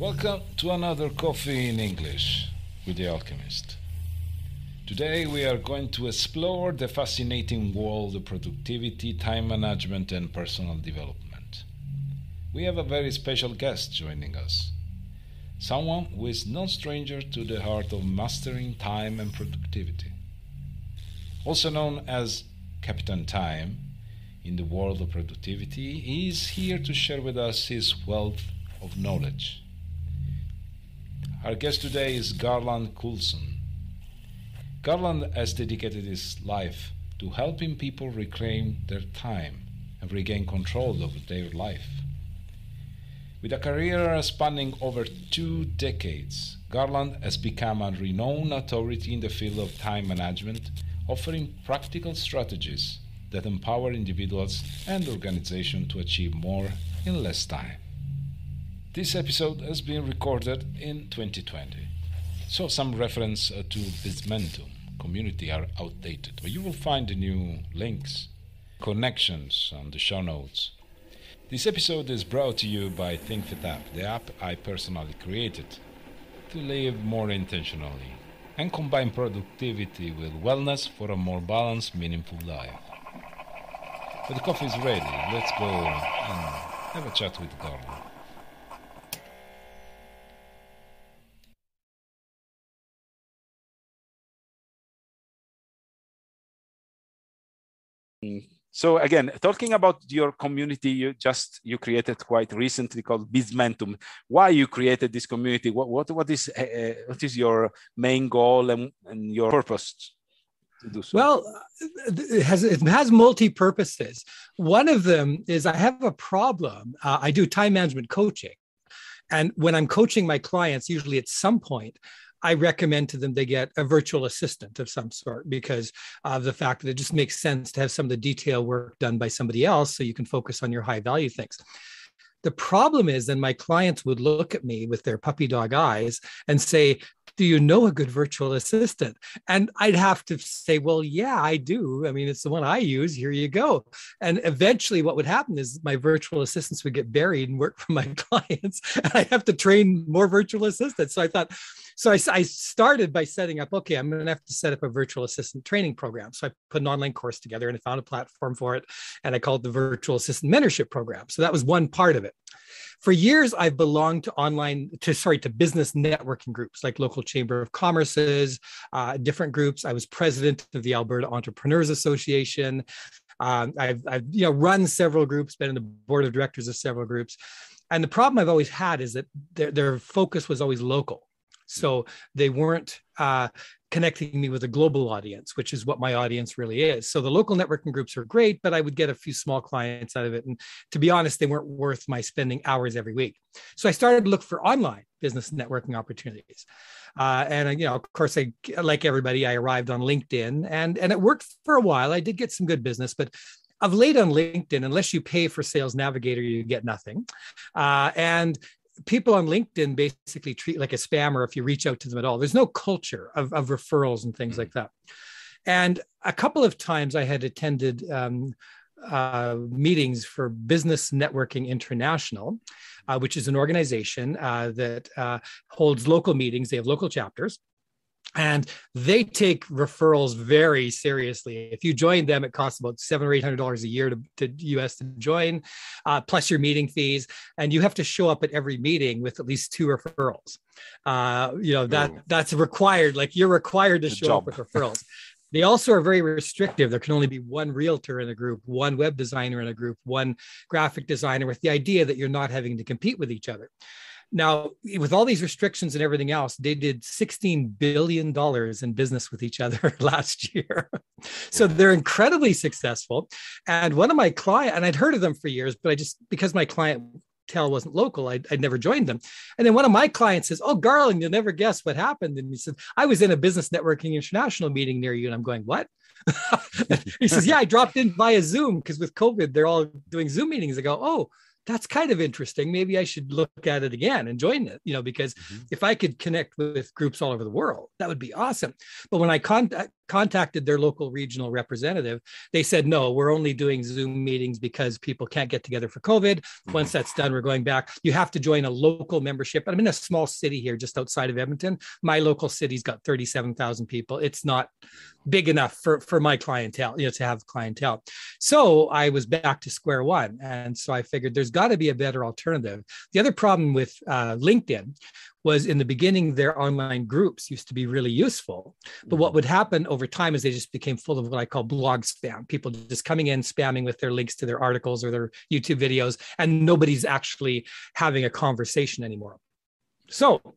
Welcome to another Coffee in English with The Alchemist. Today we are going to explore the fascinating world of productivity, time management, and personal development. We have a very special guest joining us. Someone who is no stranger to the art of mastering time and productivity. Also known as Captain Time in the world of productivity, he is here to share with us his wealth of knowledge. Our guest today is Garland Coulson Garland has dedicated his life to helping people reclaim their time and regain control of their life. With a career spanning over two decades, Garland has become a renowned authority in the field of time management, offering practical strategies that empower individuals and organizations to achieve more in less time. This episode has been recorded in 2020, so some reference uh, to Bizmentum community are outdated. But you will find the new links, connections on the show notes. This episode is brought to you by ThinkFit app, the app I personally created to live more intentionally and combine productivity with wellness for a more balanced, meaningful life. But the coffee is ready. Let's go and have a chat with Garland. So again, talking about your community, you just you created quite recently called Bizmentum. Why you created this community? What what what is uh, what is your main goal and, and your purpose? To do so? Well, it has it has multi purposes. One of them is I have a problem. Uh, I do time management coaching, and when I'm coaching my clients, usually at some point, I recommend to them they get a virtual assistant of some sort because of the fact that it just makes sense to have some of the detail work done by somebody else so you can focus on your high value things. The problem is then my clients would look at me with their puppy dog eyes and say, do you know a good virtual assistant? And I'd have to say, well, yeah, I do. I mean, it's the one I use. Here you go. And eventually, what would happen is my virtual assistants would get buried and work for my clients. And I have to train more virtual assistants. So I thought, so I, I, started by setting up okay i'm going to have to set up a virtual assistant training program. So i put an online course together and i found a platform for it and i called it the virtual assistant mentorship program. So that was one part of it. For years i've belonged to online to sorry to business networking groups like local chamber of commerce's uh, different groups. I was president of the alberta entrepreneurs association. Um, I've, I've you know run several groups been in the board of directors of several groups. And the problem i've always had is that their, their focus was always local so they weren't uh, connecting me with a global audience, which is what my audience really is. So the local networking groups are great, but I would get a few small clients out of it. And to be honest, they weren't worth my spending hours every week. So I started to look for online business networking opportunities. Uh, and you know, of course, I like everybody, I arrived on LinkedIn, and and it worked for a while. I did get some good business, but of late on LinkedIn, unless you pay for Sales Navigator, you get nothing. Uh, and people on LinkedIn basically treat like a spammer if you reach out to them at all. There's no culture of, of referrals and things like that. And a couple of times I had attended um, uh, meetings for Business Networking International, uh, which is an organization uh, that uh, holds local meetings. They have local chapters and they take referrals very seriously. If you join them, it costs about seven or eight hundred dollars a year to, to US to join, uh, plus your meeting fees, and you have to show up at every meeting with at least two referrals. Uh, you know that that's required. Like you're required to Good show job. up with referrals. They also are very restrictive. There can only be one realtor in a group, one web designer in a group, one graphic designer, with the idea that you're not having to compete with each other. Now, with all these restrictions and everything else, they did $16 billion in business with each other last year. so they're incredibly successful. And one of my clients, and I'd heard of them for years, but I just, because my client tell wasn't local, I'd, I'd, never joined them. And then one of my clients says, Oh, Garland, you'll never guess what happened. And he said, I was in a business networking international meeting near you. And I'm going, What? he says, Yeah, I dropped in via Zoom because with COVID, they're all doing Zoom meetings. I go, Oh, that's kind of interesting. Maybe I should look at it again and join it, you know, because mm-hmm. if I could connect with groups all over the world, that would be awesome. But when I con- contacted their local regional representative. They said, no, we're only doing Zoom meetings because people can't get together for COVID. Once mm-hmm. that's done, we're going back. You have to join a local membership. I'm in a small city here just outside of Edmonton. My local city's got 37,000 people. It's not big enough for, for my clientele, you know, to have clientele. So I was back to square one. And so I figured there's got to be a better alternative. The other problem with uh, LinkedIn was in the beginning, their online groups used to be really useful. But what mm-hmm. would happen over time is they just became full of what I call blog spam, people just coming in, spamming with their links to their articles or their YouTube videos, and nobody's actually having a conversation anymore. So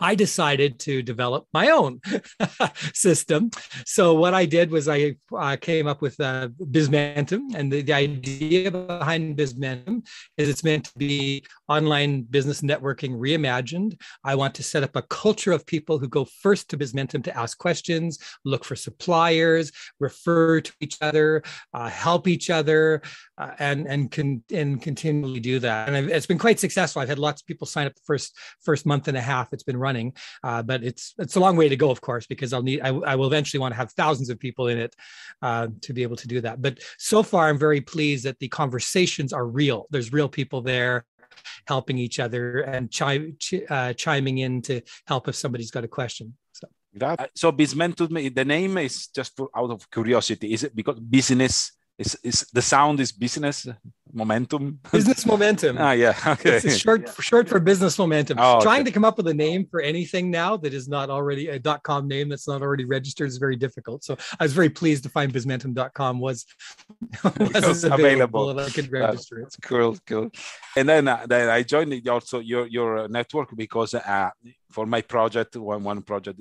I decided to develop my own system. So what I did was I uh, came up with uh, Bizmentum, and the, the idea behind Bizmentum is it's meant to be online business networking reimagined. I want to set up a culture of people who go first to Bizmentum to ask questions, look for suppliers, refer to each other, uh, help each other, uh, and and can and continually do that. And I've, it's been quite successful. I've had lots of people sign up the first first month and a half it's been running, uh, but it's it's a long way to go, of course, because I'll need I, I will eventually want to have thousands of people in it uh, to be able to do that. But so far, I'm very pleased that the conversations are real. There's real people there helping each other and chi- ch- uh, chiming in to help if somebody's got a question. So. That, uh, so Bizmentum, the name is just for, out of curiosity. Is it because business is, is the sound is business momentum? Business momentum. ah, yeah. Okay. It's short, yeah. short for business momentum. Oh, Trying to come up with a name for anything now that is not already a dot .com name that's not already registered is very difficult. So I was very pleased to find bizmentum.com was, was available, available and I could register it. Cool, cool. And then, uh, then I joined also your your network because uh, for my project, one, one project,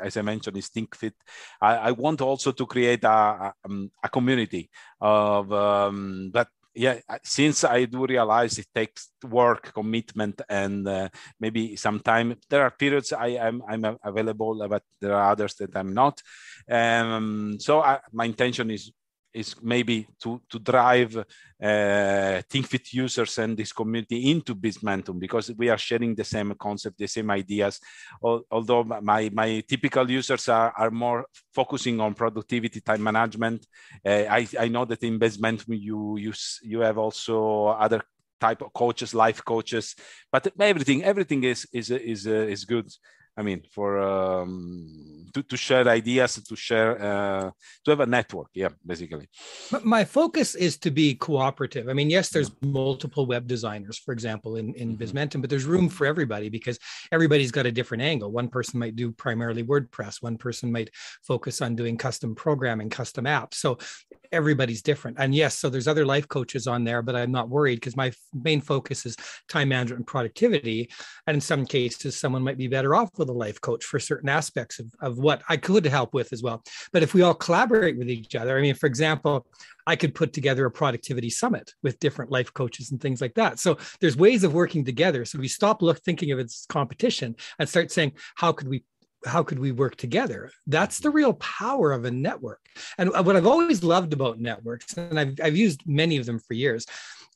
as I mentioned, is ThinkFit. I, I want also to create a, a, um, a community of um, that yeah since i do realize it takes work commitment and uh, maybe some time there are periods i am i'm, I'm available but there are others that i'm not um, so I, my intention is is maybe to to drive uh, ThinkFit users and this community into Bizmentum because we are sharing the same concept, the same ideas. Although my my typical users are, are more focusing on productivity, time management. Uh, I I know that in Bizmentum you you you have also other type of coaches, life coaches, but everything everything is is is is good. I mean, for um, to, to share ideas, to share, uh, to have a network. Yeah, basically. My focus is to be cooperative. I mean, yes, there's multiple web designers, for example, in, in mm-hmm. Bizmentum, but there's room for everybody because everybody's got a different angle. One person might do primarily WordPress, one person might focus on doing custom programming, custom apps. So everybody's different. And yes, so there's other life coaches on there, but I'm not worried because my main focus is time management and productivity. And in some cases, someone might be better off with a life coach for certain aspects of, of what I could help with as well. But if we all collaborate with each other, I mean, for example, I could put together a productivity summit with different life coaches and things like that. So there's ways of working together. So we stop look thinking of it as competition and start saying, how could we how could we work together? That's the mm-hmm. real power of a network. And uh, what i've always loved about networks and i've, I've used many of them for years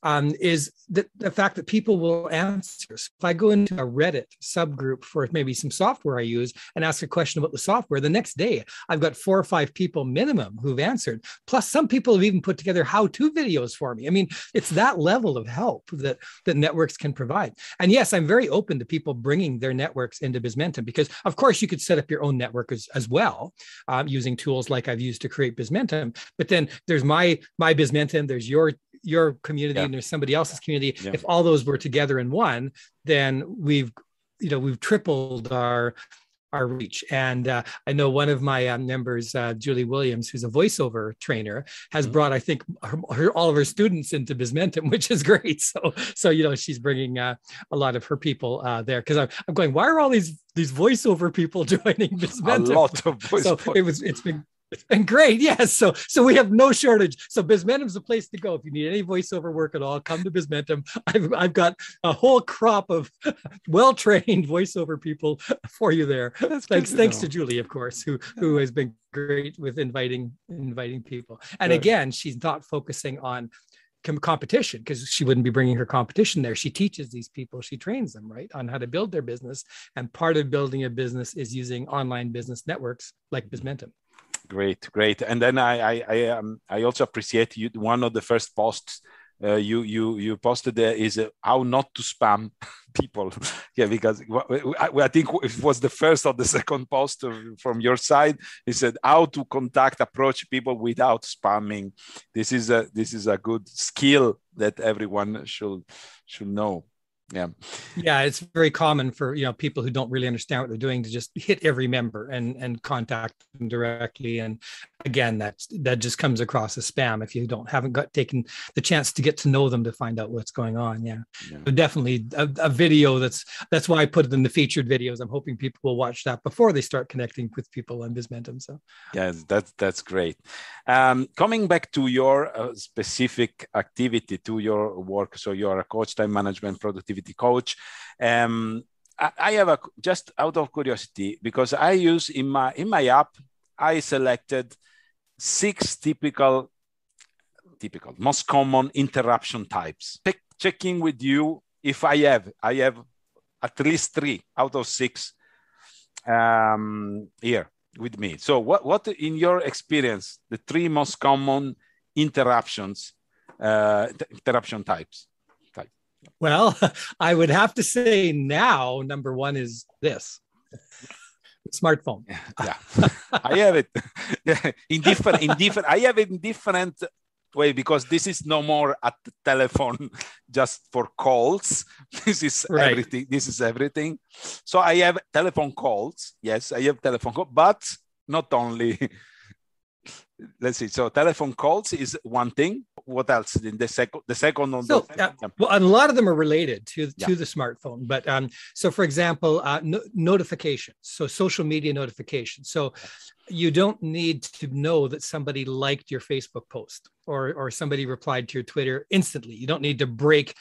um, is the, the fact that people will answer. So if I go into a Reddit subgroup for maybe some software I use and ask a question about the software, the next day I've got four or five people minimum who've answered. Plus, some people have even put together how-to videos for me. I mean, it's that level of help that that networks can provide. And yes, I'm very open to people bringing their networks into Bizmentum because, of course, you could set up your own network as, as well um, using tools like I've used to create Bizmentum. But then there's my my Bizmentum, there's your your community yeah. and there's somebody else's community yeah. if all those were together in one then we've you know we've tripled our our reach. And uh, I know one of my uh, members, uh, Julie Williams, who's a voiceover trainer, has mm-hmm. brought, I think, her, her, all of her students into Bizmentum, which is great. So, so you know, she's bringing uh, a lot of her people uh, there because I'm, I'm going. Why are all these these voiceover people joining Bizmentum? A lot of voice. So it was. It's been been great. Yes. So so we have no shortage. So Bizmentum's the place to go. If you need any voiceover work at all, come to Bizmentum. I've, I've got a whole crop of well-trained voiceover people for you there. That's thanks to thanks know. to Julie, of course, who who has been great with inviting inviting people. And Good. again, she's not focusing on competition because she wouldn't be bringing her competition there. She teaches these people, she trains them, right, on how to build their business. And part of building a business is using online business networks like Bizmentum. Great, great. And then I I I, um, I also appreciate you. One of the first posts uh, you you you posted there is uh, how not to spam people. yeah, because I, think it was the first or the second post from your side. He said how to contact, approach people without spamming. This is a this is a good skill that everyone should should know yeah. Yeah it's very common for you know people who don't really understand what they're doing to just hit every member and and contact them directly. And again that's that just comes across as spam if you don't haven't got taken the chance to get to know them to find out what's going on. Yeah, yeah. So definitely a, a, video that's that's why i put it in the featured videos. I'm hoping people will watch that before they start connecting with people on Bizmentum so. Yeah that's that's great. Um, coming back to your uh, specific activity to your work so you're a coach time management productivity coach um, I, I have a just out of curiosity because I use in my in my app I selected six typical, typical, most common interruption types. Check, checking with you if I have, I have at least three out of six um, here with me. So, what, what in your experience, the three most common interruptions, uh, interruption types? Well, I would have to say now, number one is this smartphone. Yeah, I have it. yeah, in different, in different. I have it in different way because this is no more at the telephone just for calls. This is right. everything. This is everything. So I have telephone calls. Yes, I have telephone calls, but not only let's see. So telephone calls is one thing. What else? In the second, the second on so, the uh, well, and a lot of them are related to to yeah. the smartphone. But um, so for example, uh, no, notifications. So social media notifications. So you don't need to know that somebody liked your Facebook post or or somebody replied to your Twitter instantly. You don't need to break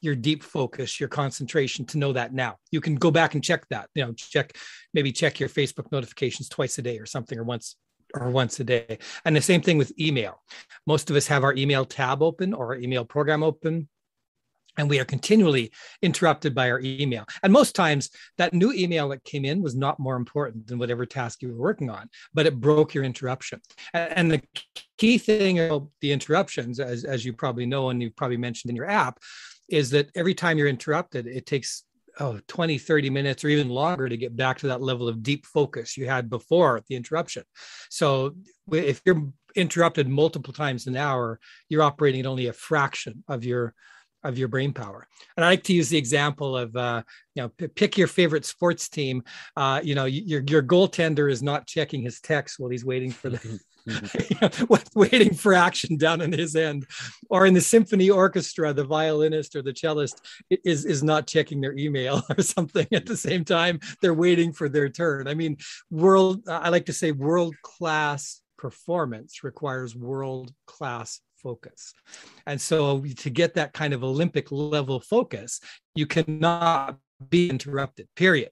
your deep focus, your concentration to know that now. You can go back and check that, you know, check maybe check your Facebook notifications twice a day or something or once or once a day. And the same thing with email. Most of us have our email tab open or our email program open. And we are continually interrupted by our email. And most times, that new email that came in was not more important than whatever task you were working on, but it broke your interruption. And the key thing about the interruptions, as, as you probably know, and you've probably mentioned in your app, is that every time you're interrupted, it takes oh 20 30 minutes or even longer to get back to that level of deep focus you had before the interruption. So if you're interrupted multiple times an hour you're operating at only a fraction of your of your brain power. And i like to use the example of uh, you know p- pick your favorite sports team. Uh, you know your your goaltender is not checking his text while he's waiting for the Mm-hmm. waiting for action down in his end. Or in the symphony orchestra, the violinist or the cellist is, is not checking their email or something at the same time. They're waiting for their turn. I mean, world, I like to say world class performance requires world class focus. And so to get that kind of Olympic level focus, you cannot be interrupted period.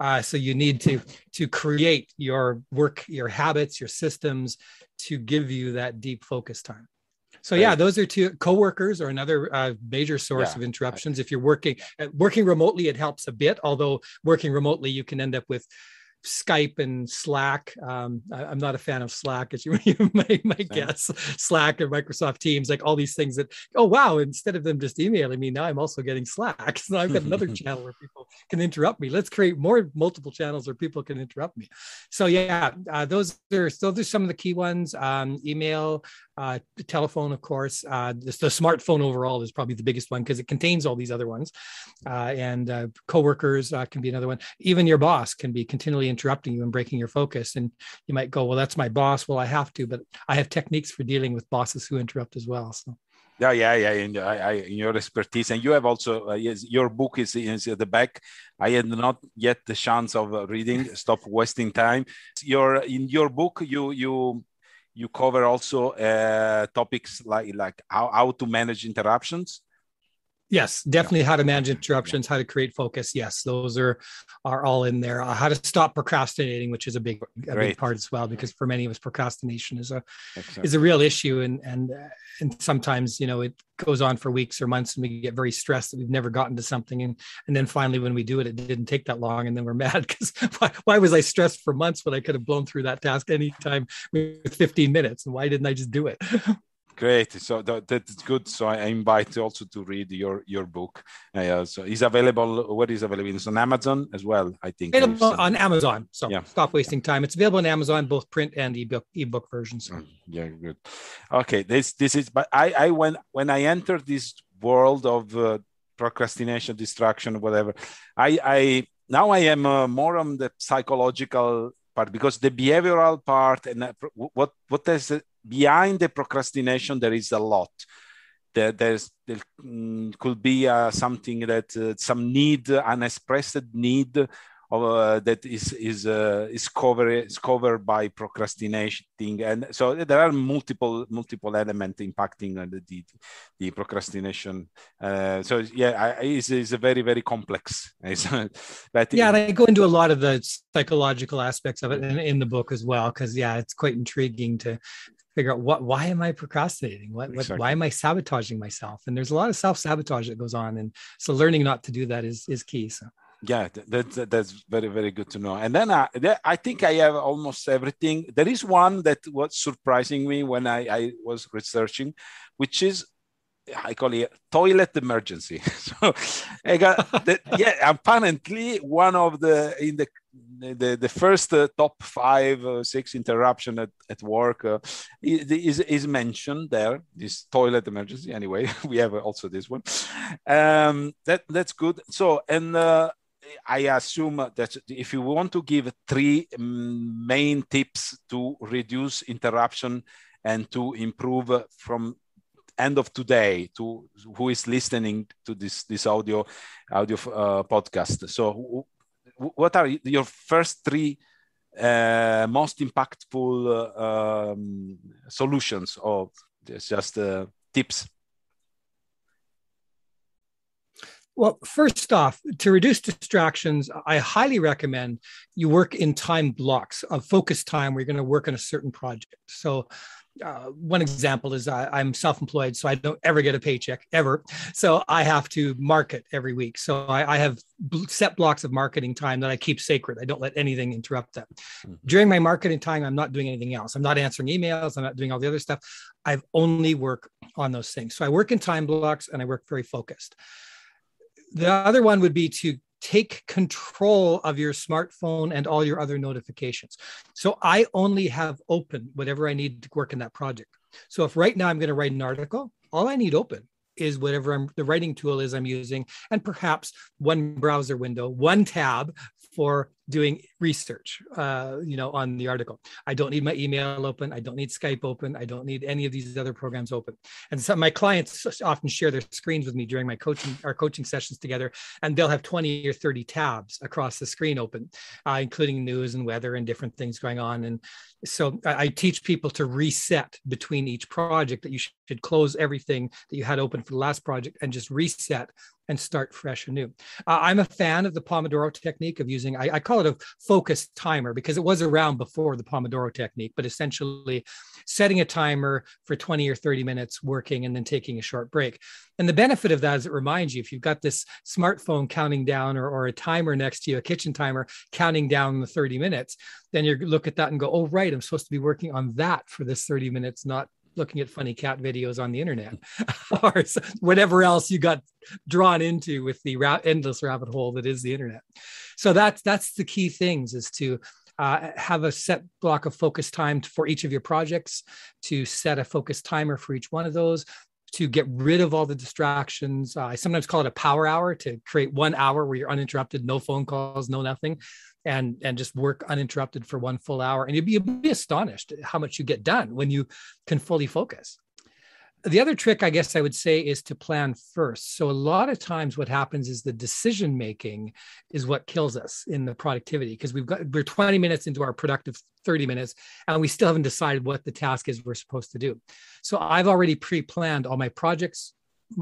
Uh, so you need to to create your work your habits your systems to give you that deep focus time. So yeah those are two coworkers are another uh, major source yeah. of interruptions. If you're working uh, working remotely it helps a bit although working remotely you can end up with Skype and Slack. Um, I, am not a fan of Slack, as you, you might, might guess. Slack and Microsoft Teams, like all these things that, oh, wow, instead of them just emailing me, now I'm also getting Slack. So I've got another channel where people can interrupt me. Let's create more multiple channels where people can interrupt me. So, yeah, uh, those are so there's some of the key ones um, email, uh, telephone, of course. Uh, the, the, smartphone overall is probably the biggest one because it contains all these other ones. Uh, and uh, coworkers uh, can be another one. Even your boss can be continually interrupting you and breaking your focus. And you might go, well, that's my boss. Well, I have to, but I have techniques for dealing with bosses who interrupt as well. So. Yeah, yeah, yeah. In, I, your expertise, and you have also uh, yes, your book is, is at the back. I had not yet the chance of uh, reading. Stop wasting time. Your in your book, you you you cover also uh, topics like like how, how to manage interruptions Yes, definitely how to manage interruptions, how to create focus. Yes, those are are all in there. Uh, how to stop procrastinating, which is a big a big part as well, because for many of us, procrastination is a Excellent. is a real issue, and and and sometimes you know it goes on for weeks or months, and we get very stressed that we've never gotten to something, and and then finally when we do it, it didn't take that long, and then we're mad because why, why was I stressed for months when I could have blown through that task anytime with 15 minutes, and why didn't I just do it? Great. So that, that's good. So I invite you also to read your your book. Uh, so it's available. Where is available? It's on Amazon as well. I think available on Amazon. So yeah. stop wasting time. It's available on Amazon, both print and ebook ebook versions. Mm, yeah, good. Okay. This this is. But I I when when I entered this world of uh, procrastination, distraction, whatever, I I now I am uh, more on the psychological part because the behavioral part and uh, what what does behind the procrastination there is a lot. There, there's there mm, could be uh, something that uh, some need unexpressed need uh, that is is uh, is covered is covered by procrastinating. And so there are multiple multiple elements impacting the the, the procrastination. Uh, so yeah it's, it's a very very complex. But yeah and i go into a lot of the psychological aspects of it in, in the book as well because yeah it's quite intriguing to figure out what why am I procrastinating? What, exactly. what why am I sabotaging myself? And there's a lot of self-sabotage that goes on. And so learning not to do that is is key. So yeah that's that's very very good to know and then I, I think i have almost everything there is one that was surprising me when i, I was researching which is I call it toilet emergency. so I got the, yeah, apparently one of the in the the, the first uh, top five uh, six interruption at, at work uh, is, is mentioned there. This toilet emergency anyway we have also this one. Um, that that's good. So and uh, I assume that if you want to give three mm, main tips to reduce interruption and to improve from end of today to who is listening to this this audio audio uh, podcast. So what are your first three uh, most impactful uh, um, solutions or just uh, tips Well, first off, to reduce distractions, I highly recommend you work in time blocks of focus time where you're going to work on a certain project. So, uh, one example is I, am self-employed, so I don't ever get a paycheck ever. So I have to market every week. So I, I have set blocks of marketing time that I keep sacred. I don't let anything interrupt that. Mm-hmm. During my marketing time, I'm not doing anything else. I'm not answering emails. I'm not doing all the other stuff. I've only work on those things. So I work in time blocks and I work very focused. The other one would be to take control of your smartphone and all your other notifications. So I only have open whatever I need to work in that project. So if right now I'm going to write an article, all I need open is whatever I'm, the writing tool is I'm using, and perhaps one browser window, one tab for doing research uh, you know on the article. I don't need my email open. I don't need skype open. I don't need any of these other programs open. And so my clients often share their screens with me during my coaching our coaching sessions together and they'll have 20 or 30 tabs across the screen open uh, including news and weather and different things going on. And so I, I teach people to reset between each project that you should close everything that you had open for the last project and just reset and start fresh and new. Uh, I'm a fan of the Pomodoro technique of using, I, I, call it a focus timer because it was around before the Pomodoro technique, but essentially setting a timer for 20 or 30 minutes working and then taking a short break. And the benefit of that is it reminds you if you've got this smartphone counting down or, or a timer next to you, a kitchen timer counting down the 30 minutes, then you look at that and go, oh, right, I'm supposed to be working on that for this 30 minutes, not looking at funny cat videos on the internet or whatever else you got drawn into with the ra- endless rabbit hole that is the internet. So that's that's the key things is to uh, have a set block of focus time for each of your projects, to set a focus timer for each one of those, to get rid of all the distractions. Uh, I sometimes call it a power hour to create one hour where you're uninterrupted, no phone calls, no nothing and and just work uninterrupted for one full hour and you'd be, you'd be astonished how much you get done when you can fully focus. The other trick i guess i would say is to plan first. So a lot of times what happens is the decision making is what kills us in the productivity because we've got we're 20 minutes into our productive 30 minutes and we still haven't decided what the task is we're supposed to do. So i've already pre-planned all my projects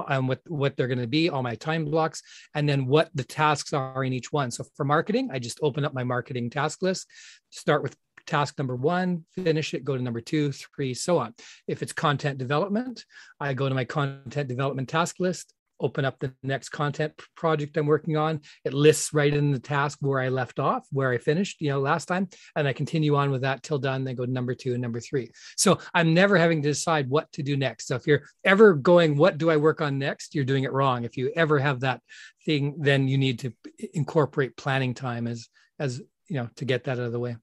um, what what they're going to be, all my time blocks, and then what the tasks are in each one. So for marketing, I just open up my marketing task list, start with task number one, finish it, go to number two, three, so on. If it's content development, I go to my content development task list, open up the next content project I'm working on. It lists right in the task where I left off, where I finished, you know, last time, and I continue on with that till done. Then go to number two and number three. So I'm never having to decide what to do next. So if you're ever going, what do I work on next? You're doing it wrong. If you ever have that thing, then you need to incorporate planning time as as you know to get that out of the way.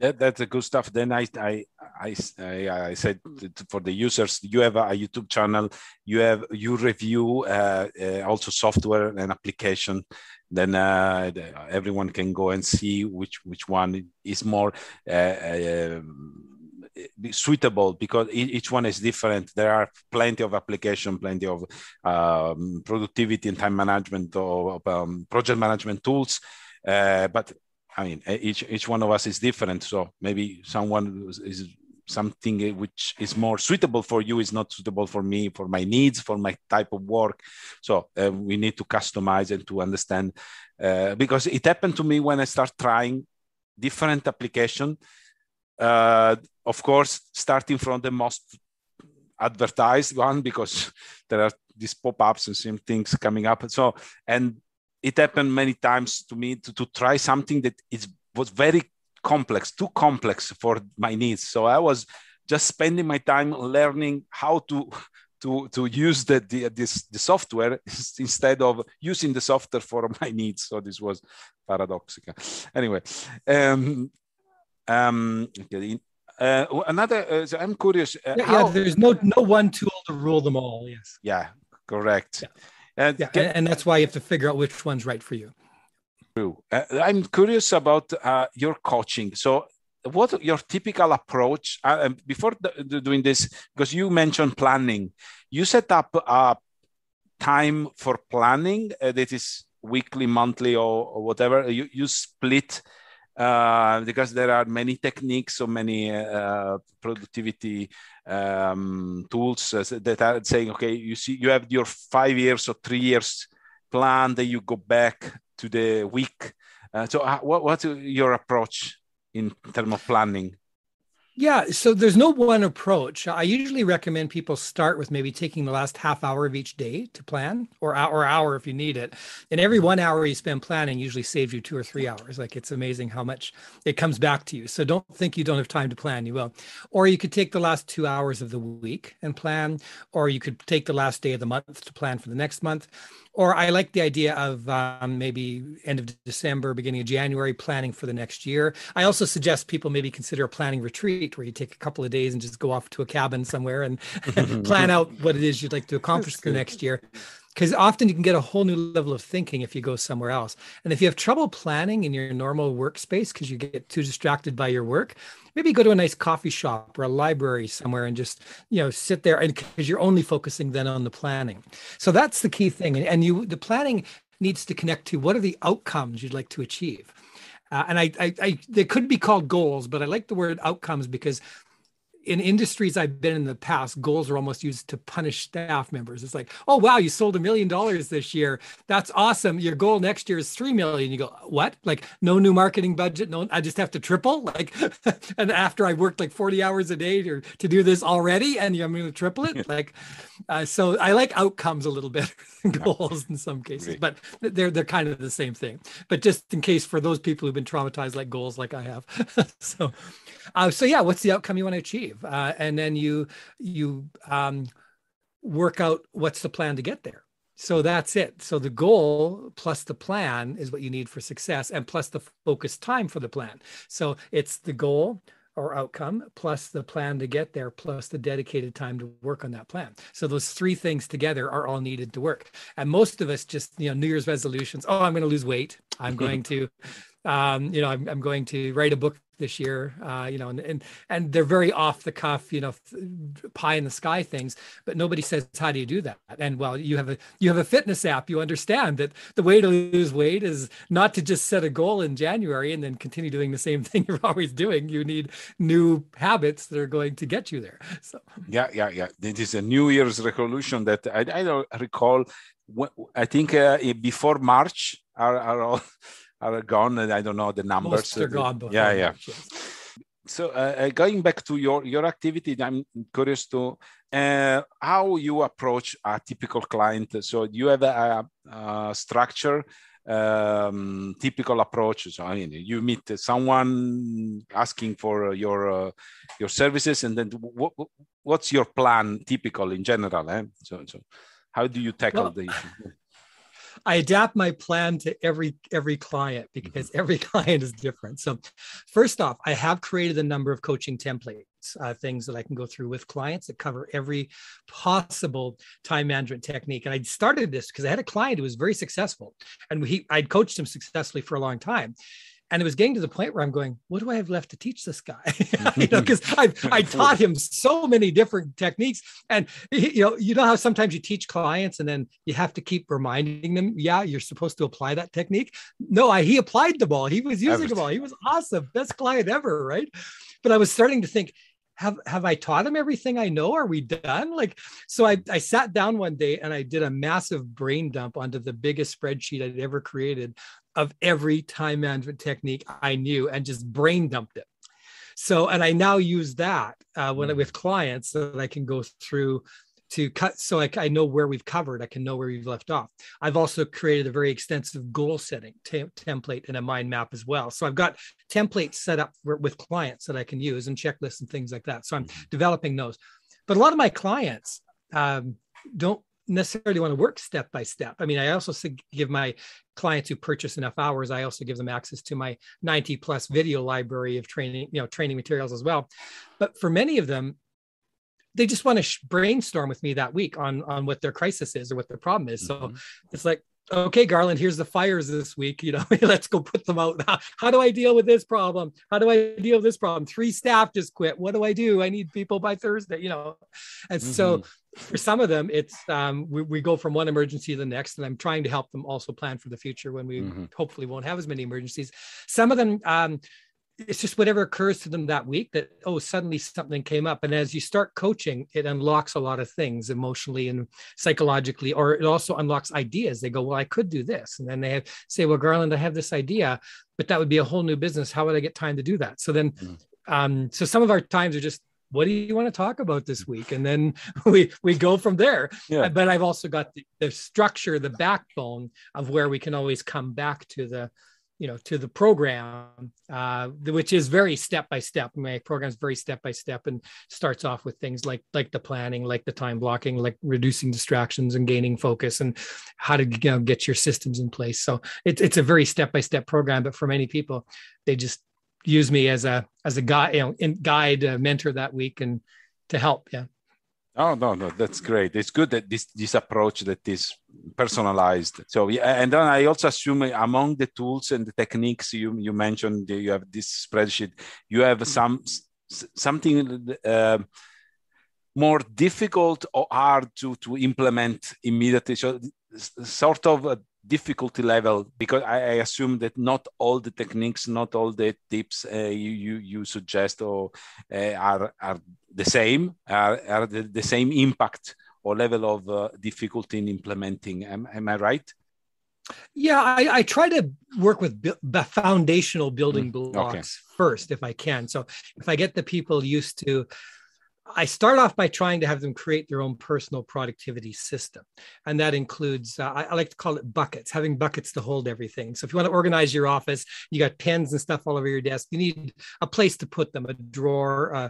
That, that's a good stuff. Then I, I, I, I, said for the users, you have a YouTube channel, you have you review uh, uh, also software and application. Then uh, everyone can go and see which which one is more uh, uh, suitable because each one is different. There are plenty of application, plenty of um, productivity and time management or um, project management tools. Uh, but I mean, each each one of us is different. So maybe someone is something which is more suitable for you is not suitable for me, for my needs, for my type of work. So uh, we need to customize and to understand. Uh, because it happened to me when I start trying different application. Uh, of course, starting from the most advertised one because there are these pop-ups and some things coming up. So and it happened many times to me to, to try something that is was very complex, too complex for my needs. So I was just spending my time learning how to to to use the, the this the software instead of using the software for my needs. So this was paradoxical. Anyway, um, um, okay. Uh, another, uh, so I'm curious. Uh, yeah, how... yeah, there's no no one tool to rule them all. Yes. Yeah, correct. Yeah. And, yeah, and that's why you have to figure out which one's right for you. True. Uh, I'm curious about uh, your coaching. So, what your typical approach uh, um, before the, the doing this? Because you mentioned planning, you set up a time for planning uh, that is weekly, monthly, or, or whatever. You you split uh, because there are many techniques, so many uh, productivity um, tools uh, that are saying, okay, you see, you have your five years or three years plan, then you go back to the week. Uh, so, uh, what, what's your approach in terms of planning? Yeah, so there's no one approach. I usually recommend people start with maybe taking the last half hour of each day to plan, or hour hour if you need it. And every one hour you spend planning usually saves you two or three hours. Like it's amazing how much it comes back to you. So don't think you don't have time to plan. You will. Or you could take the last two hours of the week and plan, or you could take the last day of the month to plan for the next month or I like the idea of um, maybe end of December, beginning of January, planning for the next year. I also suggest people maybe consider a planning retreat where you take a couple of days and just go off to a cabin somewhere and, and plan out what it is you'd like to accomplish for the next year because often you can get a whole new level of thinking if you go somewhere else. And if you have trouble planning in your normal workspace because you get too distracted by your work, maybe go to a nice coffee shop or a library somewhere and just you know sit there and because you're only focusing then on the planning. So that's the key thing. And, and you the planning needs to connect to what are the outcomes you'd like to achieve. Uh, and I, I, I, they could be called goals, but I like the word outcomes because in industries I've been in the past, goals are almost used to punish staff members. It's like, oh wow, you sold a million dollars this year. That's awesome. Your goal next year is three million. You go, what? Like no new marketing budget. No, I just have to triple. Like, and after I worked like 40 hours a day to, to do this already, and I'm going to triple it. like, uh, so I like outcomes a little better than goals in some cases, but they're they're kind of the same thing. But just in case for those people who've been traumatized like goals, like I have. so, uh, so yeah, what's the outcome you want to achieve? Uh, and then you you um, work out what's the plan to get there. So that's it. So the goal plus the plan is what you need for success, and plus the focused time for the plan. So it's the goal or outcome plus the plan to get there plus the dedicated time to work on that plan so those three things together are all needed to work and most of us just you know new year's resolutions oh i'm going to lose weight i'm going to Um, you know, I'm, I'm going to write a book this year, uh, you know, and, and and they're very off the cuff, you know, pie in the sky things. But nobody says how do you do that? And well, you have a you have a fitness app. You understand that the way to lose weight is not to just set a goal in January and then continue doing the same thing you're always doing. You need new habits that are going to get you there. So yeah, yeah, yeah. It is a New Year's resolution that I, I don't recall. I think uh, before March are, are all are gone, and I don't know the numbers. Most are gone. Yeah, yeah. So uh, uh, going back to your your activity, I'm curious to uh, how you approach a typical client. So you have a, a structure um, typical approach. So I mean, you meet someone asking for your uh, your services, and then what, what's your plan? Typical in general, eh? So, so how do you tackle well, the issue? I adapt my plan to every every client because mm-hmm. every client is different. So, first off, I have created a number of coaching templates, uh, things that I can go through with clients that cover every possible time management technique. And I started this because I had a client who was very successful, and he I'd coached him successfully for a long time and it was getting to the point where I'm going, what do I have left to teach this guy? you know, because I I taught him so many different techniques, and you know, you know how sometimes you teach clients and then you have to keep reminding them, yeah, you're supposed to apply that technique. No, I he applied the ball. He was using Everything. them all. He was awesome, best client ever, right? But I was starting to think, have have I taught him everything I know? Are we done? Like, so I, I sat down one day and I did a massive brain dump onto the biggest spreadsheet I'd ever created of every time management technique I knew and just brain dumped it. So, and I now use that uh, when mm. with clients so that I can go through to cut so I, I, know where we've covered i can know where we've left off i've also created a very extensive goal setting template and a mind map as well so i've got templates set up for, with clients that i can use and checklists and things like that so i'm mm-hmm. developing those but a lot of my clients um, don't necessarily want to work step by step. I mean, I also give my clients who purchase enough hours, I also give them access to my 90 plus video library of training, you know, training materials as well. But for many of them, they just want to sh- brainstorm with me that week on on what their crisis is or what their problem is. Mm-hmm. So it's like, okay, Garland, here's the fires this week. You know, let's go put them out. How, how, do I deal with this problem? How do I deal with this problem? Three staff just quit. What do I do? I need people by Thursday. You know, and mm-hmm. so for some of them, it's um, we, we, go from one emergency to the next, and I'm trying to help them also plan for the future when we mm-hmm. hopefully won't have as many emergencies. Some of them. Um, it's just whatever occurs to them that week that oh suddenly something came up. And as you start coaching it unlocks a lot of things emotionally and psychologically or it also unlocks ideas. They go well i could do this. And then they have, say well garland i have this idea but that would be a whole new business. How would i get time to do that? So then mm. um, so some of our times are just what do you want to talk about this week? And then we we go from there. Yeah. but i've also got the, the structure the backbone of where we can always come back to the you know to the program uh, which is very step by step. My program is very step by step and starts off with things like like the planning like the time blocking like reducing distractions and gaining focus and how to you know, get your systems in place. So it, it's a very step by step program but for many people they just use me as a as a guide you know guide uh, mentor that week and to help yeah Oh no, no, that's great. It's good that this this approach that is personalized. So yeah, and then I also assume uh, among the tools and the techniques you you mentioned, you have this spreadsheet. You have mm-hmm. some something uh, more difficult or hard to to implement immediately. So sort of a difficulty level because I, I, assume that not all the techniques, not all the tips uh, you, you, you suggest or uh, are are the same, are, are the, the same impact or level of uh, difficulty in implementing. Am, am I right? Yeah, I, I, try to work with bu- foundational building mm, blocks okay. first if I can. So if I get the people used to I start off by trying to have them create their own personal productivity system. And that includes, uh, I, I, like to call it buckets, having buckets to hold everything. So if you want to organize your office, you got pens and stuff all over your desk, you need a place to put them, a drawer, uh,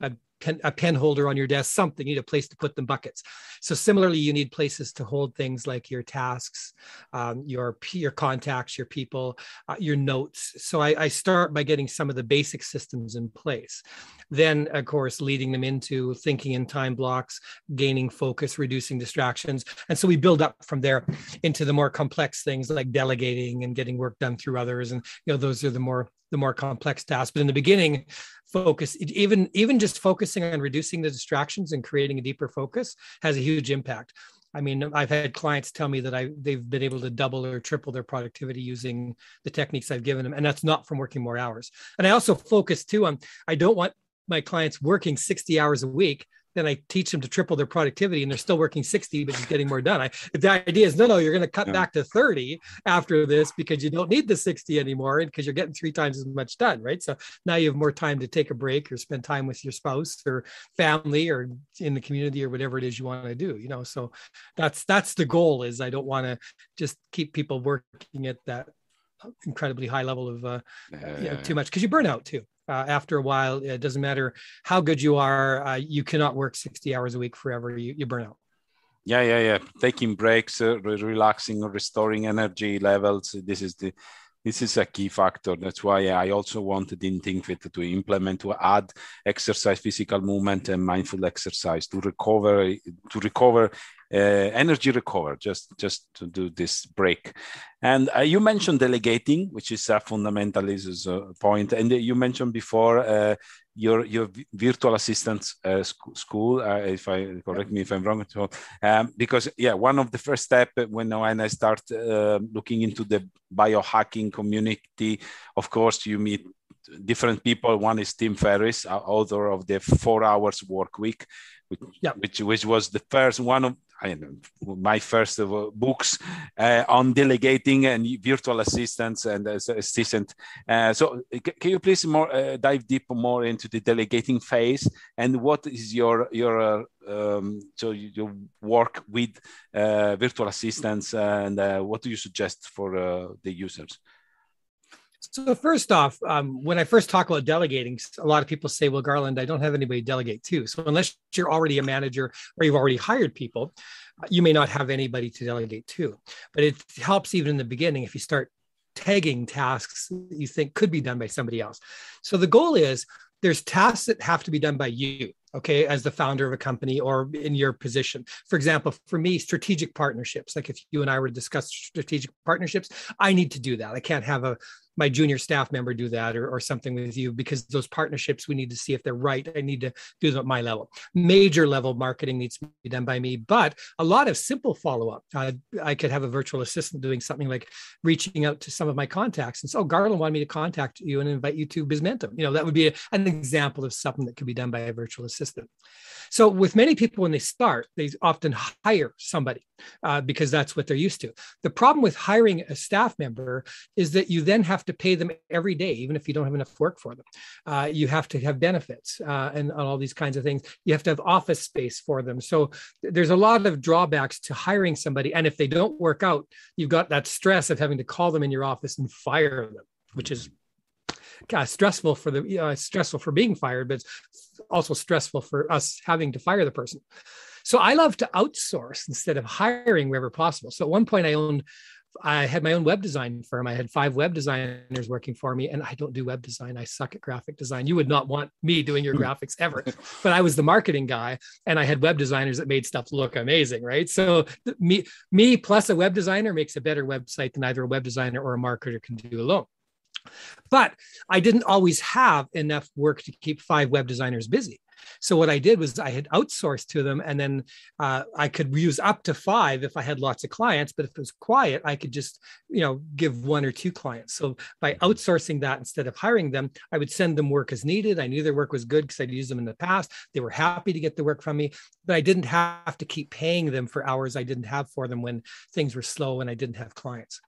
a pen, a pen holder on your desk, something. You need a place to put them buckets. So similarly, you need places to hold things like your tasks, um, your your contacts, your people, uh, your notes. So I, I start by getting some of the basic systems in place. Then, of course, leading them into thinking in time blocks, gaining focus, reducing distractions, and so we build up from there into the more complex things like delegating and getting work done through others. And you know, those are the more the more complex tasks. But in the beginning, focus even even just focusing on reducing the distractions and creating a deeper focus has a huge impact. I mean, I've had clients tell me that I they've been able to double or triple their productivity using the techniques I've given them, and that's not from working more hours. And I also focus too on I don't want my clients working 60 hours a week then I teach them to triple their productivity and they're still working 60, but just getting more done. I, the idea is no, no, you're going to cut yeah. back to 30 after this because you don't need the 60 anymore and because you're getting three times as much done, right? So now you have more time to take a break or spend time with your spouse or family or in the community or whatever it is you want to do, you know? So that's, that's the goal is I don't want to just keep people working at that incredibly high level of uh, yeah, you know, too much because you burn out too uh, after a while. It doesn't matter how good you are, uh, you cannot work 60 hours a week forever. You, you burn out. Yeah, yeah, yeah. Taking breaks, uh, re- relaxing, restoring energy levels. This is the this is a key factor. That's why I also wanted in ThinkFit to implement to add exercise, physical movement, and mindful exercise to recover to recover uh, energy recover just just to do this break and uh, you mentioned delegating which is a fundamental is a point and you mentioned before uh, your your virtual assistant uh, sc- school uh, if i correct me if i'm wrong so, um, because yeah one of the first step when, when i start uh, looking into the biohacking community of course you meet different people one is tim ferriss author of the four hours work week which, yeah. which, which was the first one of I know, my first uh, books uh, on delegating and virtual assistants and uh, assistant. Uh, so, can you please more uh, dive deep more into the delegating phase and what is your your uh, um, so your work with virtual assistants and what do you suggest for the users? So first off, um, when I first talk about delegating, a lot of people say, "Well, Garland, I don't have anybody to delegate to." So unless you're already a manager or you've already hired people, you may not have anybody to delegate to. But it helps even in the beginning if you start tagging tasks that you think could be done by somebody else. So the goal is there's tasks that have to be done by you okay as the founder of a company or in your position for example for me strategic partnerships like if you and i were to discuss strategic partnerships i need to do that i can't have a my junior staff member do that or, or something with you because those partnerships we need to see if they're right. I need to do them at my level. Major level marketing needs to be done by me but a lot of simple follow-up. Uh, i could have a virtual assistant doing something like reaching out to some of my contacts and so oh, garland wanted me to contact you and invite you to Bizmentum. You know that would be a, an example of something that could be done by a virtual assistant. So with many people when they start they often hire somebody uh, because that's what they're used to the problem with hiring a staff member is that you then have to pay them every day, even if you don't have enough work for them. Uh, you have to have benefits uh, and, and all these kinds of things. You have to have office space for them. So there's a lot of drawbacks to hiring somebody. And if they don't work out, you've got that stress of having to call them in your office and fire them, which is of stressful for the uh, stressful for being fired, but it's also stressful for us having to fire the person. So I love to outsource instead of hiring wherever possible. So at one point, I owned I had my own web design firm. I had five web designers working for me, and I don't do web design. I suck at graphic design. You would not want me doing your hmm. graphics ever, but I was the marketing guy, and I had web designers that made stuff look amazing, right? So me, me plus a web designer makes a better website than either a web designer or a marketer can do alone. But I didn't always have enough work to keep five web designers busy. So what I did was I had outsourced to them, and then uh, I could use up to five if I had lots of clients. But if it was quiet, I could just you know give one or two clients. So by outsourcing that instead of hiring them, I would send them work as needed. I knew their work was good because I'd used them in the past. They were happy to get the work from me, but I didn't have to keep paying them for hours I didn't have for them when things were slow and I didn't have clients.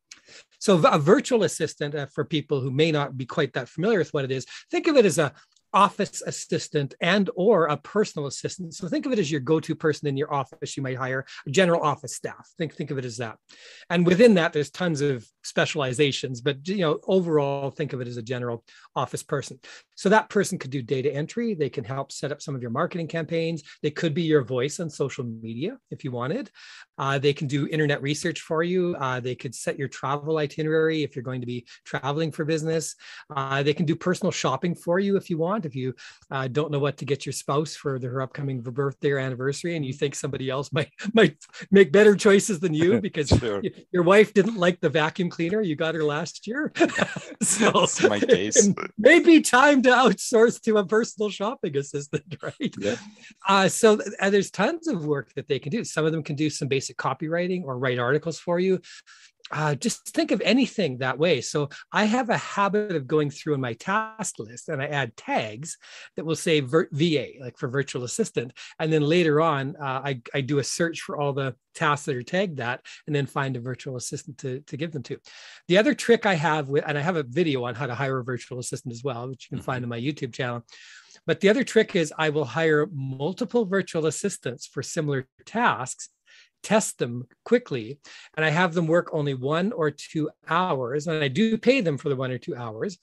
So a virtual assistant uh, for people who may not be quite that familiar with what it is, think of it as a office assistant and or a personal assistant. So think of it as your go-to person in your office you might hire a general office staff. Think think of it as that. And within that there's tons of specializations but you know overall think of it as a general office person. So that person could do data entry. They can help set up some of your marketing campaigns. They could be your voice on social media if you wanted. Uh, they can do internet research for you. Uh, they could set your travel itinerary if you're going to be traveling for business. Uh, they can do personal shopping for you if you want. If you uh, don't know what to get your spouse for their upcoming birthday or anniversary and you think somebody else might might make better choices than you because sure. your wife didn't like the vacuum cleaner you got her last year. So my case maybe time to outsource to a personal shopping assistant right? Yeah. Uh, so uh, there's tons of work that they can do. Some of them can do some basic copywriting or write articles for you uh, just think of anything that way. So I have a habit of going through in my task list and I add tags that will say VA, like for virtual assistant. And then later on, uh, I, I do a search for all the tasks that are tagged that and then find a virtual assistant to, to give them to. The other trick I have with, and I have a video on how to hire a virtual assistant as well, which you can find mm-hmm. on my YouTube channel. But the other trick is I will hire multiple virtual assistants for similar tasks test them quickly and I have them work only one or two hours. And I do pay them for the one or two hours,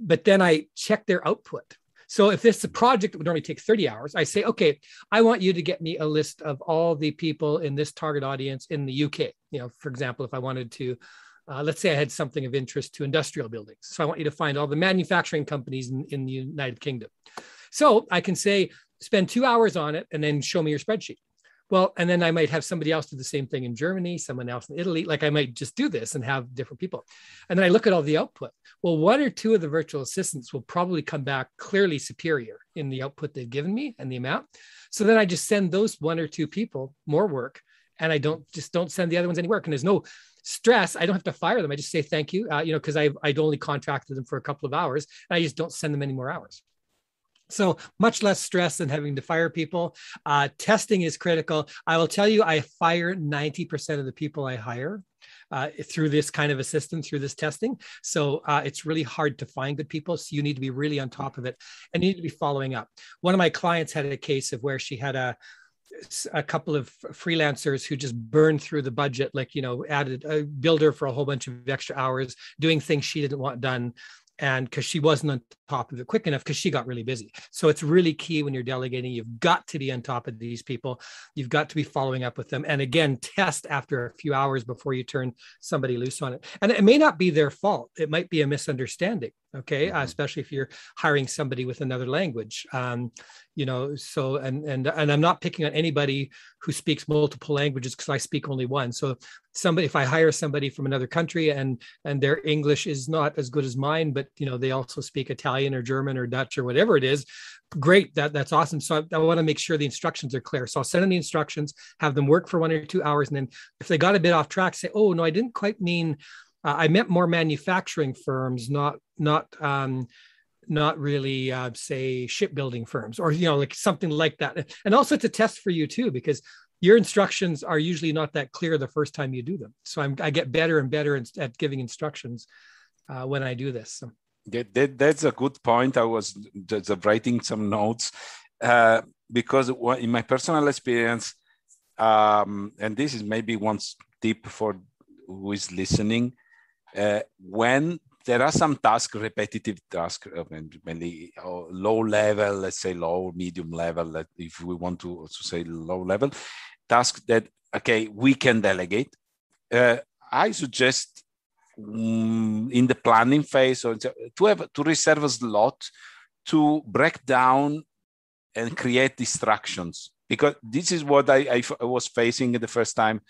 but then I check their output. So if this is a project that would normally take 30 hours, I say, okay, I want you to get me a list of all the people in this target audience in the UK. You know, for example, if I wanted to, uh, let's say I had something of interest to industrial buildings. So I want you to find all the manufacturing companies in, in the United Kingdom. So I can say, spend two hours on it and then show me your spreadsheet. Well, and then I might have somebody else do the same thing in Germany, someone else in Italy. Like I might just do this and have different people. And then I look at all the output. Well, one or two of the virtual assistants will probably come back clearly superior in the output they've given me and the amount. So then I just send those one or two people more work and I don't just don't send the other ones any work. And there's no stress. I don't have to fire them. I just say thank you, uh, you know, because I'd only contracted them for a couple of hours and I just don't send them any more hours. So much less stress than having to fire people. Uh, testing is critical. I will tell you, I fire 90% of the people I hire. Uh, through this kind of assistance, through this testing. So uh, it's really hard to find good people. So you need to be really on top of it and you need to be following up. One of my clients had a case of where she had a, a couple of freelancers who just burned through the budget, like, you know, added a builder for a whole bunch of extra hours, doing things she didn't want done and because she wasn't on top of it quick enough because she got really busy. So it's really key when you're delegating you've got to be on top of these people. You've got to be following up with them and again test after a few hours before you turn somebody loose on it. And it may not be their fault. It might be a misunderstanding okay? Mm-hmm. uh, especially if you're hiring somebody with another language. Um, you know so and and and i'm not picking on anybody who speaks multiple languages because i speak only one. So somebody if i hire somebody from another country and and their english is not as good as mine but you know they also speak italian or german or dutch or whatever it is great that that's awesome. So I, I want to make sure the instructions are clear. So i'll send in the instructions have them work for one or two hours and then if they got a bit off track say oh no i didn't quite mean uh, i meant more manufacturing firms not not um not really uh, say shipbuilding firms or you know like something like that. And also it's a test for you too because your instructions are usually not that clear the first time you do them. So I'm, i get better and better at giving instructions uh, when i do this so. That, that, that's a good point i was just writing some notes uh, because in my personal experience um, and this is maybe one tip for who is listening uh, when there are some tasks, repetitive tasks, uh, mainly uh, low level, let's say low, medium level, if we want to also say low level, tasks that, okay, we can delegate. Uh, I suggest in the planning phase or to have to reserve a slot to break down and create distractions because this is what I, was facing the first time.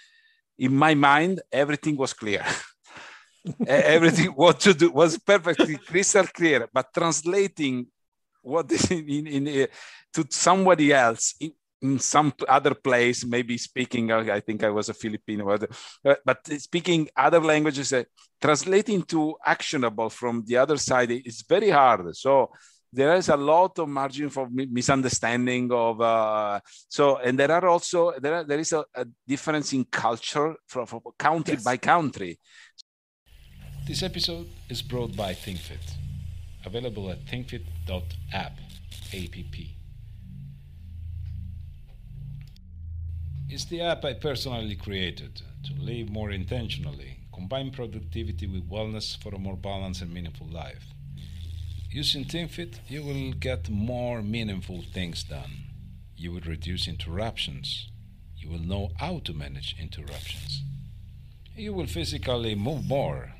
In my mind, everything was clear. everything what to do was perfectly crystal clear but translating what in, in, in uh, to somebody else in, in, some other place maybe speaking uh, i think i was a filipino but speaking other languages uh, translating to actionable from the other side is very hard so there is a lot of margin for misunderstanding of uh, so and there are also there, are, there is a, a difference in culture from, from country yes. by country this episode is brought by ThinkFit, available at thinkfit.app. app. It's the app I personally created uh, to live more intentionally, combine productivity with wellness for a more balanced and meaningful life. Using ThinkFit, you will get more meaningful things done. You will reduce interruptions. You will know how to manage interruptions. You will physically move more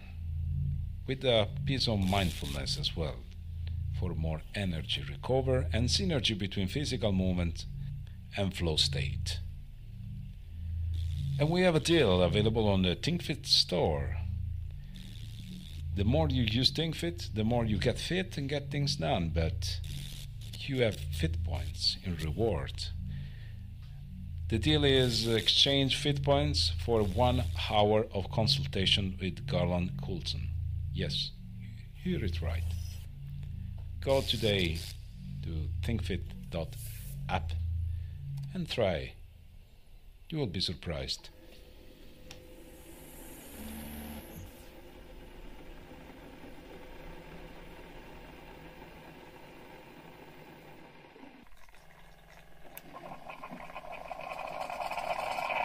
with a piece of mindfulness as well for more energy recover and synergy between physical movement and flow state. And we have a deal available on the ThinkFit store. The more you use ThinkFit, the more you get fit and get things done, but you have fit points in reward. The deal is exchange fit points for one hour of consultation with Garland Coulson. Yes, you hear it right. Go today to thinkfit.app and try. You will be surprised.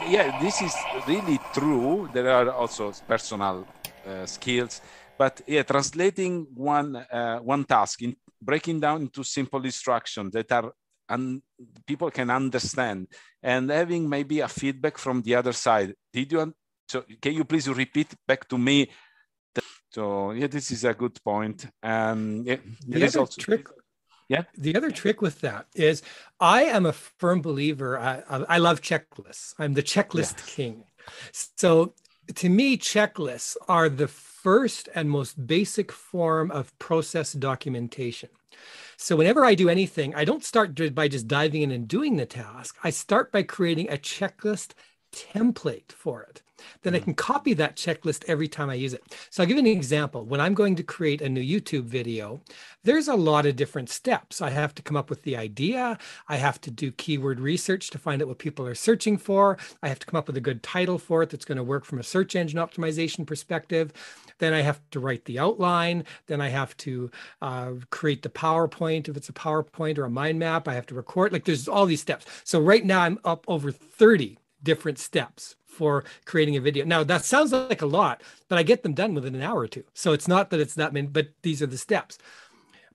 yeah, this is really true. There are also personal uh, skills, but yeah, translating one uh, one task in breaking down into simple instructions that are and people can understand. And having maybe a feedback from the other side. Did you so can you please repeat back to me? So yeah this is a good point. Um yeah, the other also, trick yeah? the other trick with that is i am a firm believer i, I love checklists. I'm the checklist yeah. king. So to me checklists are the first and most basic form of process documentation so whenever I do anything, I don't start by just diving in and doing the task. I start by creating a checklist template for it. Then I hmm. can copy that checklist every time I use it. So I'll give you an example. When I'm going to create a new YouTube video, there's a lot of different steps. I have to come up with the idea. I have to do keyword research to find out what people are searching for. I have to come up with a good title for it that's going to work from a search engine optimization perspective. Then I have to write the outline. Then I have to uh, create the PowerPoint if it's a PowerPoint or a mind map. I have to record. Like there's all these steps. So right now I'm up over 30 different steps for creating a video. Now that sounds like a lot, but I get them done within an hour or two. So it's not that it's that many, but these are the steps.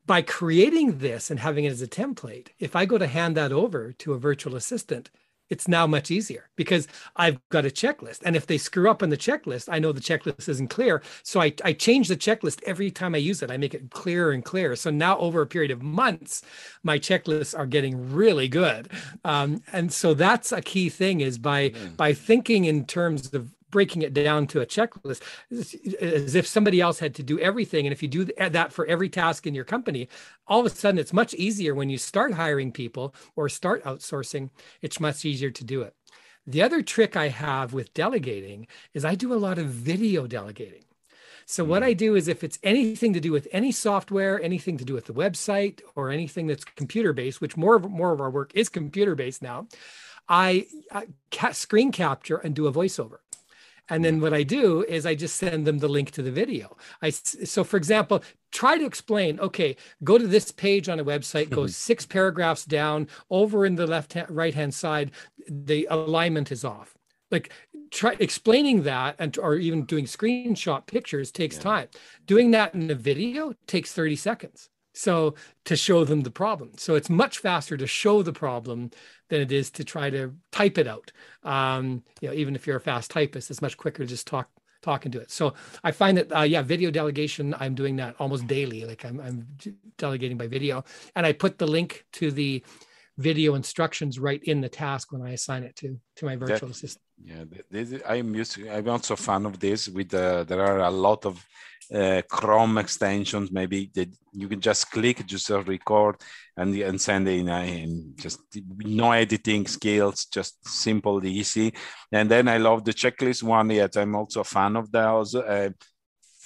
By creating this and having it as a template, if I go to hand that over to a virtual assistant, it's now much easier because I've got a checklist. And if they screw up on the checklist, I know the checklist isn't clear. So I, I change the checklist every time I use it. I make it clearer and clearer. So now over a period of months, my checklists are getting really good. Um, and so that's a key thing is by mm. by thinking in terms of breaking it down to a checklist as if somebody else had to do everything. And if you do that for every task in your company, all of a sudden it's much easier when you start hiring people or start outsourcing, it's much easier to do it. The other trick I have with delegating is I do a lot of video delegating. So what mm-hmm. I do is if it's anything to do with any software, anything to do with the website or anything that's computer based, which more of, more of our work is computer based now, I, I screen capture and do a voiceover. And then what I do is I just send them the link to the video. I so for example, try to explain, okay, go to this page on a website, go mm-hmm. six paragraphs down, over in the left hand, right hand side, the alignment is off. Like try explaining that and or even doing screenshot pictures takes yeah. time. Doing that in a video takes 30 seconds. So to show them the problem. So it's much faster to show the problem than it is to try to type it out. Um, you know, even if you're a fast typist, it's much quicker to just talk talking to it. So I find that uh, yeah, video delegation. I'm doing that almost daily. Like I'm, I'm delegating by video, and I put the link to the video instructions right in the task when I assign it to to my virtual that, assistant. Yeah, this, I'm used. To, I'm also a fan of this. With uh, there are a lot of uh, Chrome extensions, maybe that you can just click, just record and, and send in, and just no editing skills, just simple, easy. And then I love the checklist one. Yet I'm also a fan of those. Uh,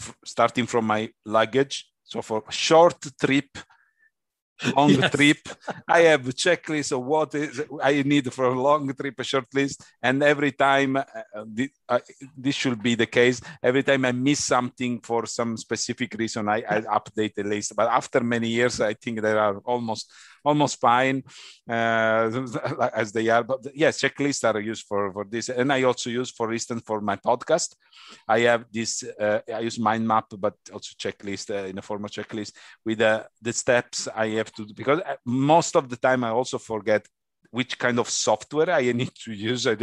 f- starting from my luggage. So for short trip, long yes. trip. I have a checklist of what is I need for a long trip, a short list, and every time uh, uh, this should be the case. Every time I miss something for some specific reason, I, I update the list. But after many years, I think there are almost almost fine uh, as they are. But yes, checklists are used for for this, and I also use, for instance, for my podcast, I have this. Uh, I use mind map, but also checklist uh, in a form of checklist with uh, the steps I have to do because uh, most of the time I also forget which kind of software I need to use. I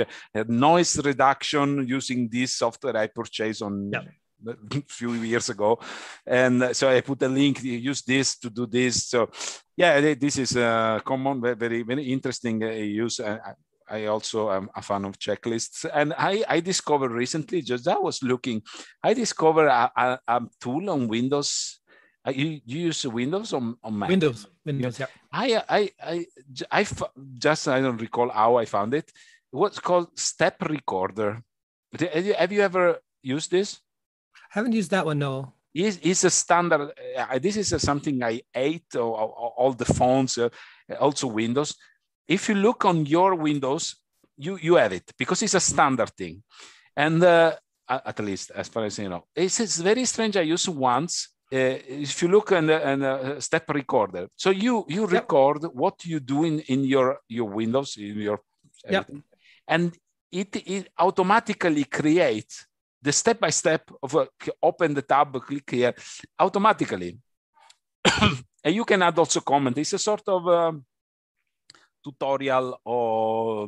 noise reduction using this software I purchase on yeah. A few years ago, and so I put a link. You use this to do this. So yeah, this is a common, very very interesting uh, use. I also am a fan of checklists. And I, I discovered recently, just I was looking, I discovered a, a, a tool on Windows. Uh, you, you use Windows on, on Mac? Windows, Windows, yeah. I, I, I, I, just, I don't recall how I found it. What's called Step Recorder. Have you ever used this? Haven't used that one, no. It's, it's a standard. Uh, this is something I ate, or, or, all the phones, uh, also Windows if you look on your Windows, you you have it because it's a standard thing, and uh, at least as far as you know, it's, it's very strange. I used once. Uh, if you look in a step recorder, so you you record yep. what you do in, in your your Windows in your yep. and it, it automatically creates the step by step of uh, open the tab, click here automatically, and you can add also comment. It's a sort of um, tutorial or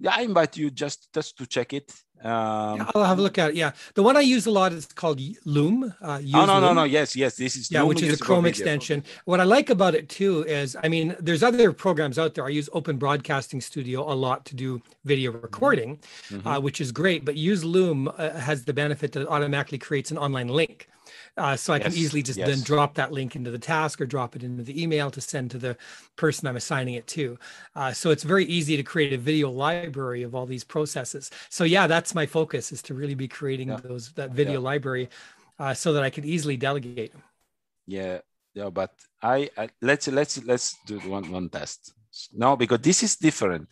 yeah, I invite you just just to check it. Um, yeah, I'll have a look at it. Yeah, the one I use a lot is called Loom. Uh, oh no, Loom. no, no. Yes, yes. This is yeah, Loom which is a Chrome extension. What I like about it too is, I mean, there's other programs out there. I use Open Broadcasting Studio a lot to do video recording, mm-hmm. uh, which is great. But use Loom uh, has the benefit that it automatically creates an online link. Uh, so I yes, can easily just yes. then drop that link into the task or drop it into the email to send to the person I'm assigning it to. Uh, so it's very easy to create a video library of all these processes. So yeah, that's my focus is to really be creating yeah. those that video yeah. library uh, so that I can easily delegate. Yeah, yeah, but I, I let's let's let's do one one test. No, because this is different.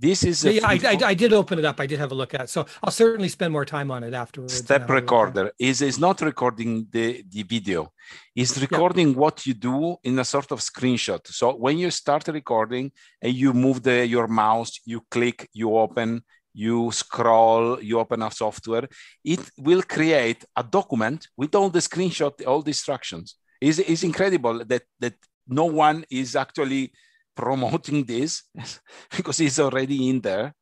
This is yeah, I, I, I, did open it up. I did have a look at it. So I'll certainly spend more time on it afterwards. Step recorder is is not recording the, the video. It's recording yeah. what you do in a sort of screenshot. So when you start recording and you move the your mouse, you click, you open, you scroll, you open a software, it will create a document with all the screenshot, all the instructions. Is it's incredible that that no one is actually promoting this because it's already in there.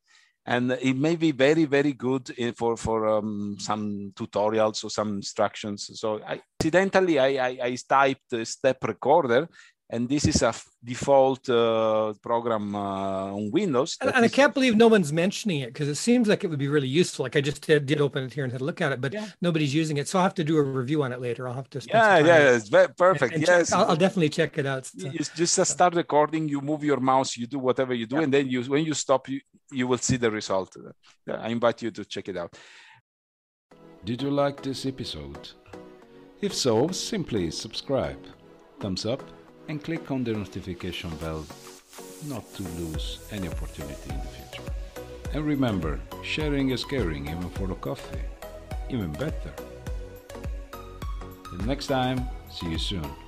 And it may be very very good for for um, some tutorials or some instructions. So I, accidentally I, I, I typed step recorder and this is a default uh, program uh, on Windows. And, and is... I can't believe no one's mentioning it because it seems like it would be really useful. Like I just did, did open it here and had a look at it, but yeah. nobody's using it. So I'll have to do a review on it later. I'll have to. yeah, yeah, it's very perfect. And, and yes, I'll, I'll, definitely check it out. So, you just start recording. You move your mouse. You do whatever you do, yeah. and then you when you stop, you you will see the result. I invite you to check it out. Did you like this episode? If so, simply subscribe, thumbs up and click on the notification bell not to lose any opportunity in the future. And remember, sharing is caring even for a coffee. Even better. Till next time, see you soon.